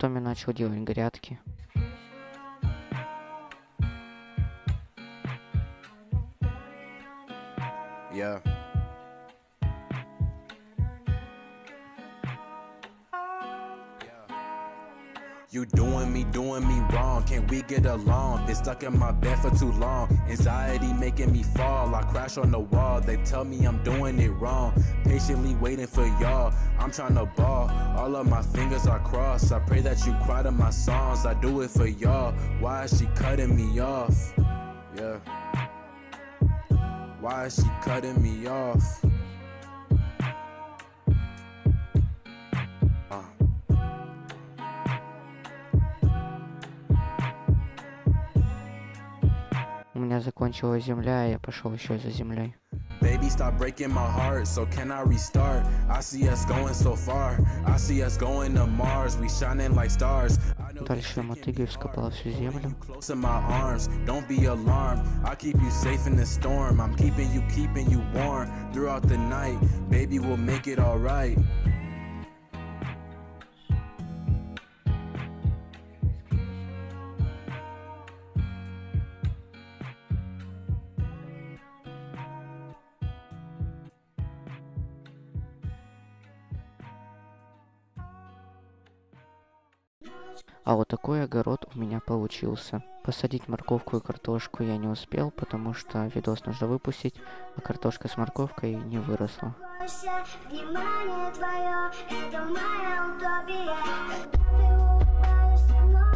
Потом я начал делать грядки. Yeah. You doing me, doing me wrong. Can't we get along? Been stuck in my bed for too long. Anxiety making me fall. I crash on the wall. They tell me I'm doing it wrong. Patiently waiting for y'all. I'm trying to ball. All of my fingers are crossed. I pray that you cry to my songs. I do it for y'all. Why is she cutting me off? Yeah. Why is she cutting me off? Меня закончилась земля, и я пошел еще за землей. Baby, stop breaking my heart. So can I restart? I see us going so far. I see us going to Mars. We shining like stars. Дальше thinking вскопала всю землю. don't be alarmed. I keep you safe in the storm. I'm keeping you, keeping you warm throughout the night. Baby, we'll make it alright. А вот такой огород у меня получился. Посадить морковку и картошку я не успел, потому что видос нужно выпустить, а картошка с морковкой не выросла. Внимание твое, это моя утопия. Ты улыбаешься, но...